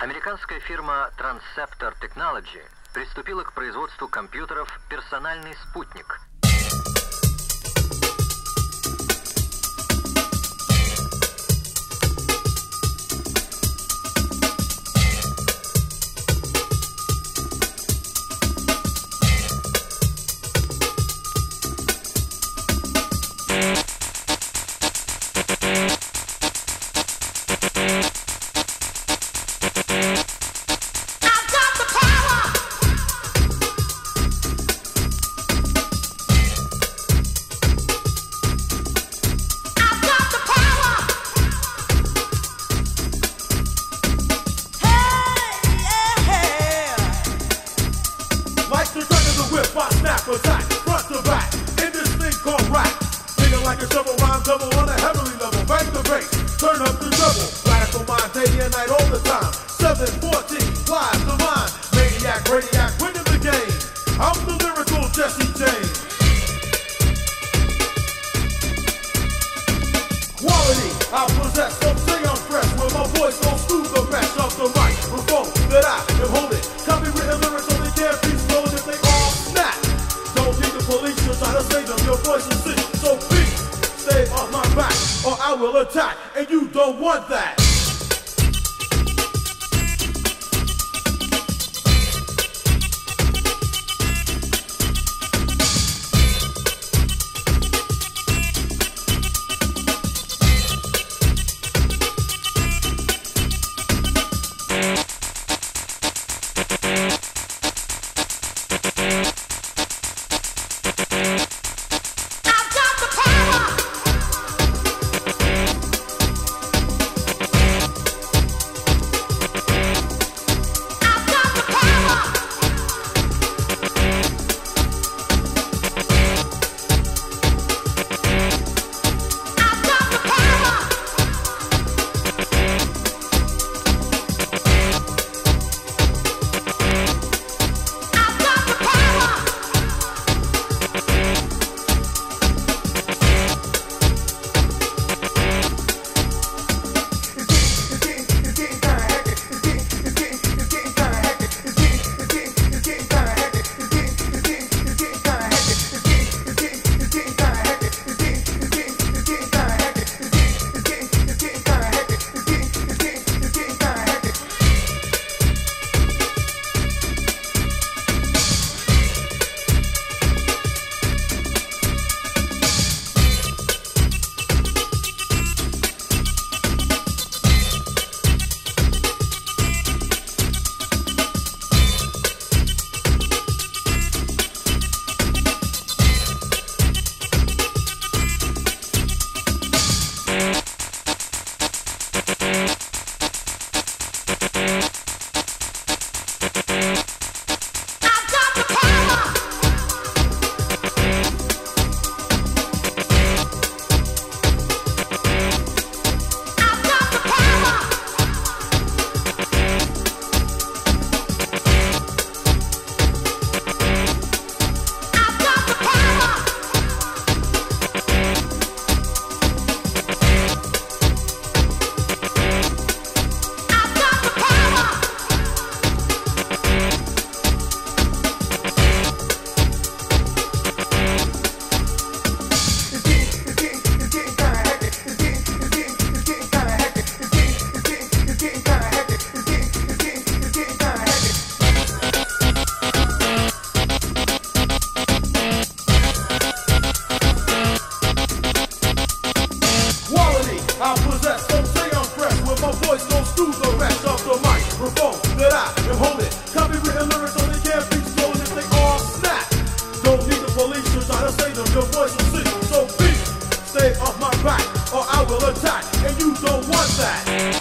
Американская фирма Transceptor Technology приступила к производству компьютеров «Персональный спутник», Attack, front to back, in this thing called rap. Thinking like a shovel rhyme double on a heavenly level. Bang the bass, turn up the double. Radical mind, day and night, all the time. 714, live the mind. Maniac, radiac, winning the game. I'm the lyrical Jesse James. Quality, I possess, and you don't want that. I possess, don't say I'm fresh with my voice, don't stew the rest of the microphone that I am holding. Copywritten lyrics so they can't be stolen if they are snap. Don't need the police to try to save them, your voice will sing. So be. stay off my back or I will attack, and you don't want that.